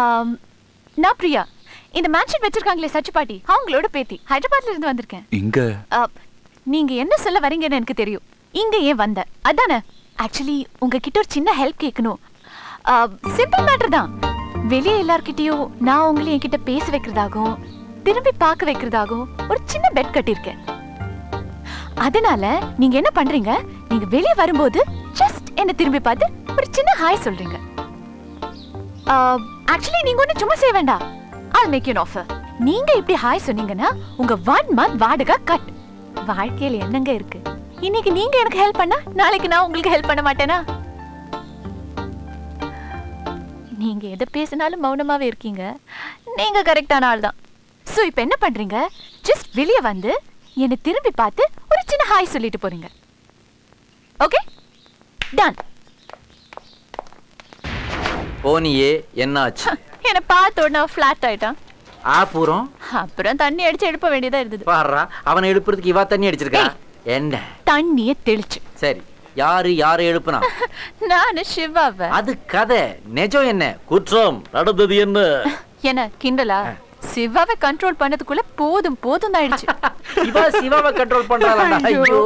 ஆம், நான் பிரியா. இந்த மேன்ஷன் வச்சிருக்காங்களே சச்சு பாட்டி. அவங்களோட பேத்தி. ஹைதராபாத்ல இருந்து வந்திருக்கேன். இங்க? நீங்க என்ன சொல்ல வரீங்கன்னு எனக்கு தெரியும். இங்க ஏன் வந்த? அதானே? ஆக்சுவலி உங்ககிட்ட ஒரு சின்ன ஹெல்ப் கேட்கணும். சிம்பிள் மேட்டர் தான். வெளியே எல்லார்கிட்டயும் நான் உங்களை என்கிட்ட பேச வைக்கிறதாகவும் திரும்பி பார்க்க வைக்கிறதாகவும் ஒரு சின்ன பெட் கட்டியிருக்கேன். அதனால நீங்க என்ன பண்றீங்க? நீங்க வெளியே வரும்போது ஜஸ்ட் என்ன திரும்பி பார்த்து ஒரு சின்ன ஹாய் சொல்றீங்க. Uh, ஆக்சுவலி நீங்க ஒண்ணு சும்மா செய்ய வேண்டாம். ஆல் மேக் யூ ஆஃபர் நீங்க இப்படி ஹாய் சொன்னீங்கன்னா உங்க ஒன் மந்த் வாடகை கட் வாழ்க்கையில என்னங்க இருக்கு? இன்னைக்கு நீங்க எனக்கு ஹெல்ப் பண்ணா நாளைக்கு நான் உங்களுக்கு ஹெல்ப் பண்ண மாட்டேனா? நீங்க எதை பேசினாலும் மௌனமாவே இருக்கீங்க. நீங்க கரெக்டான ஆள் தான் ஸோ இப்போ என்ன பண்றீங்க? ஜஸ்ட் வெளியே வந்து என்னை திரும்பி பார்த்து ஒரு சின்ன ஹாய் சொல்லிட்டு போறீங்க. ஓகே டன் போனியே என்னாச்சு? என்ன பார்த்த உடனே ஃபிளாட் ஆயிட்டான் ஆப்புறம் அப்புறம் தண்ணி அடிச்சு எடுப்ப வேண்டியதா இருந்தது. பாடுறா அவனை எழுப்புறதுக்கு இவா தண்ணி அடிச்சிருக்கா? என்ன? தண்ணிய தெளிச்சு. சரி யாரு யாரை எழுப்புனா? நானு சிவாவ. அது கதை. நெஜம் என்ன? குற்றம். நடந்தது என்ன? என்ன கிண்டலா? சிவாவை கண்ட்ரோல் பண்ணதுக்குள்ள போதும் போதும் ஆயிடுச்சு. இவா சிவாவை கண்ட்ரோல் பண்றாளா ஐயோ.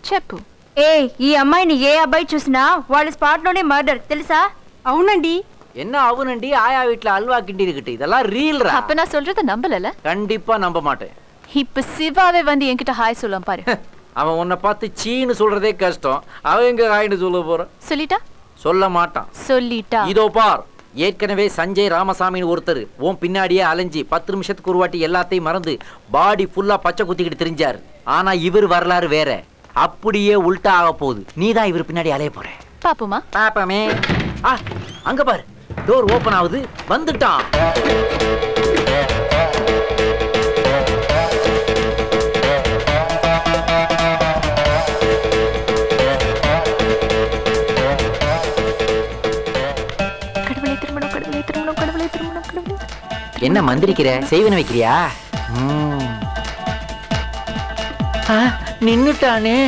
செப்பு. ఏ ఈ అమ్మాయిని ఏ అబ్బాయి చూసినా వాళ్ళ స్పాట్ లోనే మర్డర్ తెలుసా అవునండి என்ன அவனண்டி ஆயா வீட்ல அல்வா கிண்டி இருக்கட்டு இதெல்லாம் ரீல்ரா அப்ப நான் சொல்றத நம்பலல கண்டிப்பா நம்ப மாட்டேன் இப்ப சிவாவே வந்து என்கிட்ட ஹாய் சொல்லும் பாரு அவன் உன்னை பார்த்து சீன்னு சொல்றதே கஷ்டம் அவன் எங்க ஆயின்னு சொல்ல போறான் சொல்லிட்டா சொல்ல மாட்டான் சொல்லிட்டா இதோ பார் ஏற்கனவே சஞ்சய் ராமசாமின்னு ஒருத்தர் உன் பின்னாடியே அலைஞ்சி பத்து நிமிஷத்துக்கு ஒரு வாட்டி எல்லாத்தையும் மறந்து பாடி ஃபுல்லா பச்சை குத்திக்கிட்டு தெரிஞ்சாரு ஆனா இவர் வரலாறு வேற அப்படியே உல்டா ஆக போகுது. நீ தான் இவர் பின்னாடி அலைய போற. பாப்போமா? பாப்பமே. ஆ அங்க பாரு. டோர் ஓபன் ஆகுது. வந்துட்டான். கடவுளை திருமணம் கடவுளை திருமணம் கடவுளை திருமணம் கடவுளை. என்ன மந்திரிக்கிற? செய்வன வைக்கிறியா? நின்னுட்டானே.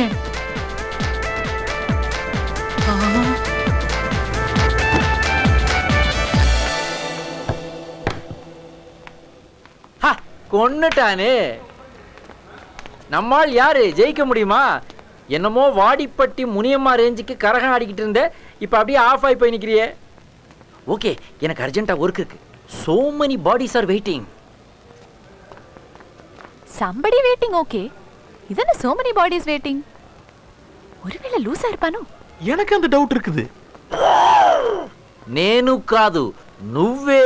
ஹா, கொன்னுட்டானே. நம்மால் யாரு ஜெயிக்க முடியுமா? என்னமோ வாடிப்பட்டி முனியம்மா ரேஞ்சுக்கு கரகம் ஆடிக்கிட்டு இருந்த இப்ப அப்படியே ஆஃப் ஆகி போய் நிக்கிறியே. ஓகே எனக்கு அர்ஜென்ட்டாக ஒர்க் இருக்கு. So many bodies are waiting somebody waiting okay இதென்ன சோ many பாடிஸ் வெயிட்டிங் ஒருவேளை லூசா இருப்பானோ எனக்கு அந்த டவுட் இருக்குது నేను కాదు నువ్వే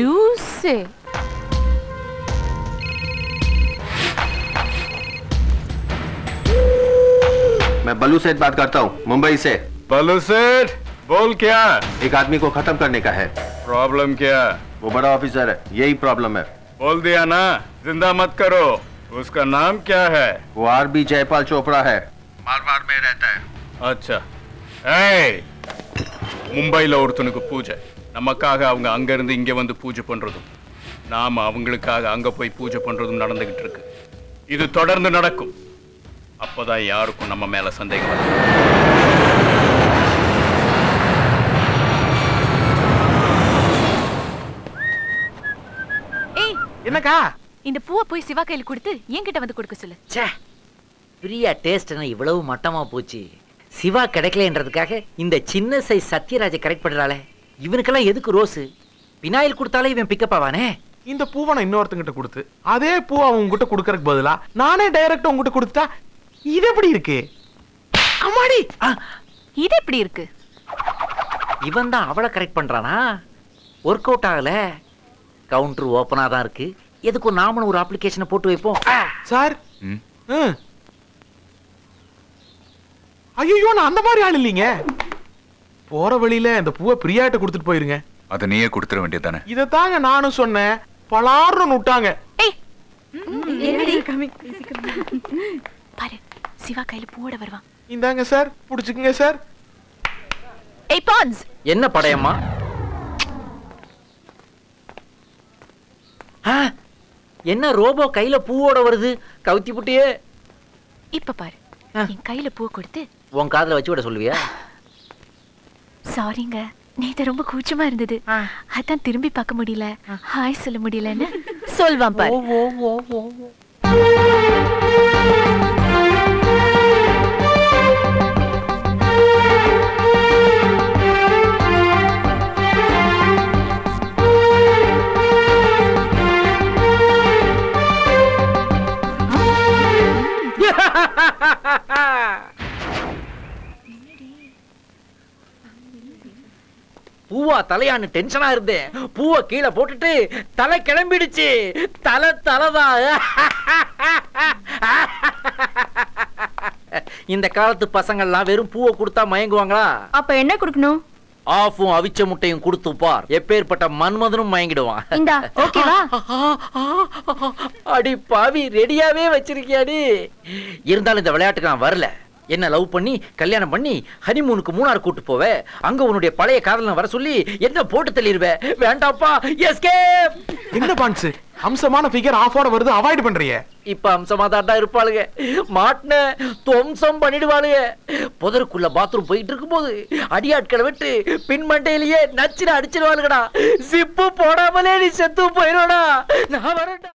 லூசே मैं बल्लू सेठ बात करता हूँ मुंबई से बल्लू सेठ बोल क्या एक आदमी को खत्म करने का है प्रॉब्लम क्या वो बड़ा ऑफिसर है यही प्रॉब्लम है बोल दिया ना जिंदा मत करो उसका नाम क्या है वो आर बी जयपाल चोपड़ा है मारवाड़ में रहता है அச்சா ஏய் மும்பையில் ஒருத்தனுக்கு பூஜை நமக்காக அவங்க அங்கேருந்து இங்கே வந்து பூஜை பண்ணுறதும் நாம் அவங்களுக்காக அங்கே போய் பூஜை பண்ணுறதும் நடந்துக்கிட்டு இருக்கு இது தொடர்ந்து நடக்கும் அப்போதான் யாருக்கும் நம்ம மேலே சந்தேகம் வரும் ஏய் என்னக்கா இந்த பூவை போய் சிவா கையில கொடுத்து என்கிட்ட வந்து கொடுக்க சொல்லு. ச்சே பிரியா டேஸ்ட் என்ன இவ்வளவு மட்டமா போச்சு. சிவா கிடைக்கலன்றதுக்காக இந்த சின்ன சைஸ் சத்யராஜை கரெக்ட் பண்றாளே. இவனுக்கெல்லாம் எதுக்கு ரோஸு பினாயில் கொடுத்தாலே இவன் பிக்கப் ஆவானே? இந்த பூவை நான் இன்னொருத்தங்கிட்ட கொடுத்து அதே பூ அவன் உங்ககிட்ட கொடுக்கறதுக்கு பதிலா நானே டைரக்டா உங்ககிட்ட கொடுத்தா இது எப்படி இருக்கு? அம்மாடி! இது எப்படி இருக்கு? இவன் தான் அவளை கரெக்ட் பண்றானா? ஒர்க் அவுட் ஆகல கவுண்டர் ஓப்பனா தான் இருக்கு. எதுக்கும் நாமளும் ஒரு அப்ளிகேஷனை போட்டு வைப்போம். சார். ம். ஐயோ நான் அந்த மாதிரி ஆள் இல்லைங்க. போற வழியில இந்த பூவை பிரியாட்ட கொடுத்துட்டு போயிருங்க. அதை நீயே கொடுத்துட வேண்டியதானே இதை தாங்க நானும் சொன்னேன். பலாருன்னு விட்டாங்க. ஏய். பாரு சிவா கையில பூவோட வருவான் இந்தாங்க சார். புடிச்சுக்குங்க சார். ஏய் பான்ஸ். என்ன படையம்மா? ஆ, என்ன ரோபோ கையில பூவோட வருது? கவுத்தி புட்டியே இப்ப பாரு. என் கையில பூ கொடுத்து. உன் காதுல வச்சு விட சொல்லுவியா? சாரிங்க நேத்து ரொம்ப கூச்சமா இருந்தது. அதான் திரும்பி பார்க்க முடியல. ஹாய் சொல்ல முடியலன்னு சொல்வான் பாரு. பூவா தலையான்னு டென்ஷனா இருந்தேன் பூவை கீழே போட்டுட்டு தலை கிளம்பிடுச்சு. தலை தலைதான் இந்த காலத்து பசங்கள்லாம் வெறும் பூவை கொடுத்தா மயங்குவாங்களா? அப்ப என்ன கொடுக்கணும்? ஆஃபும் அவிச்ச முட்டையும் கொடுத்து பார். எப்பேற்பட்ட மன்மதனும் மயங்கிடுவான். இந்தா ஓகேவா அடி பாவி ரெடியாவே வச்சிருக்கியாடி? இருந்தாலும் இந்த விளையாட்டுக்கு நான் வரல. என்ன லவ் பண்ணி கல்யாணம் பண்ணி ஹனிமூனுக்கு மூணார் கூட்டு போவ? அங்க உன்னுடைய பழைய காதலன் வர சொல்லி என்ன போட்டு தள்ளிடுவ வேண்டாப்பா எஸ்கேப் என்ன பான்ஸ் அம்சமான ஃபிகர் ஆஃபோட வருது அவாய்ட் பண்றியே. இப்ப அம்சமா தாண்டா இருப்பாளுங்க மாட்டின துவம்சம் பண்ணிடுவாளுங்க புதருக்குள்ள பாத்ரூம் போயிட்டு இருக்கும்போது அடியாட்களை விட்டு பின் மண்டையிலேயே நச்சுன்னு அடிச்சிருவாளுங்கடா சிப்பு போடாமலே நீ செத்து போயிடுவாடா நான் வரேன்டா